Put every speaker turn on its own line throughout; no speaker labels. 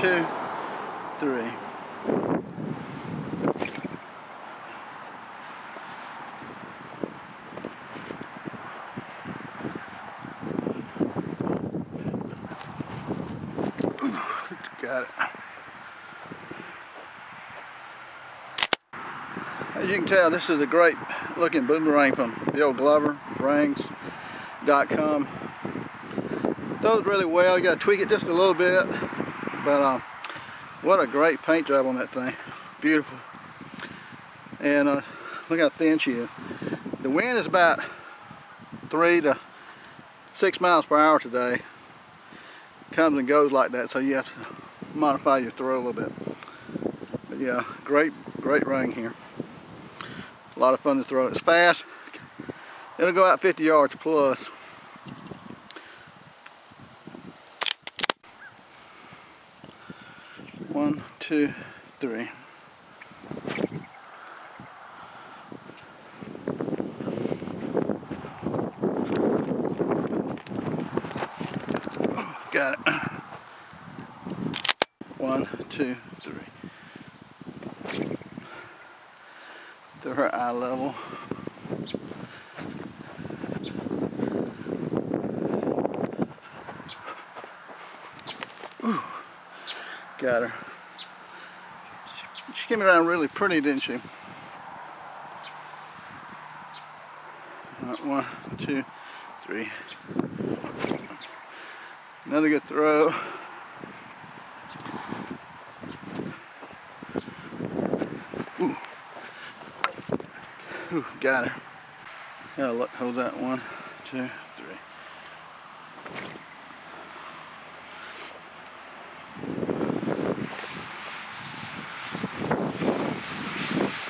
two, three. Got it. As you can tell, this is a great looking boomerang from Bill Glover, rings.com. Throws really well, you gotta tweak it just a little bit, but uh, what a great paint job on that thing. Beautiful. And uh, look how thin she is. The wind is about three to six miles per hour today. Comes and goes like that, so you have to modify your throw a little bit. But yeah, great, great ring here. A lot of fun to throw. It's fast. It'll go out 50 yards plus. One, two, three. Got it. One, two, three. To her eye level. Ooh. Got her. She came around really pretty, didn't she? Right, one, two, three. Another good throw. Ooh. Ooh, got her. Look, hold that one, two, three.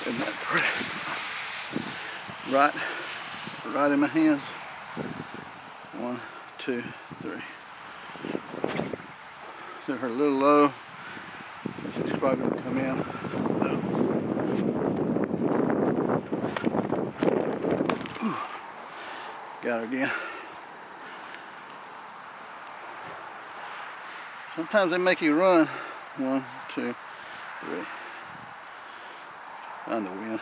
Isn't that pretty? Right, right in my hands. One, two, three. So her a little low. She's probably gonna come in. No. Got her again. Sometimes they make you run. One, two, three. On the wind.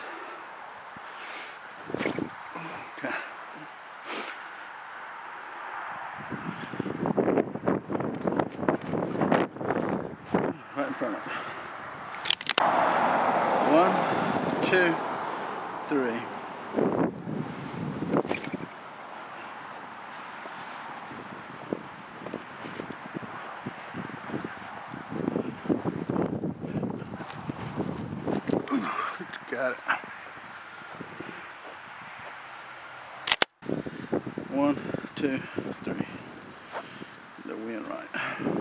Of it. One, two, three. Got it. One, two, three. The wind right.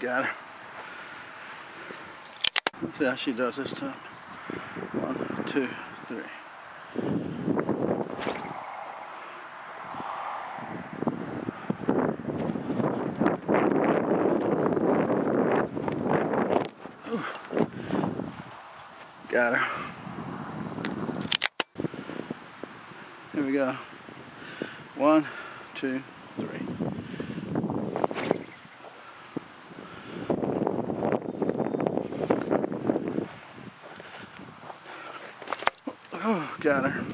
Got her. Let's see how she does this time. One, two, three. Got her. Here we go. One, two, three. Got her.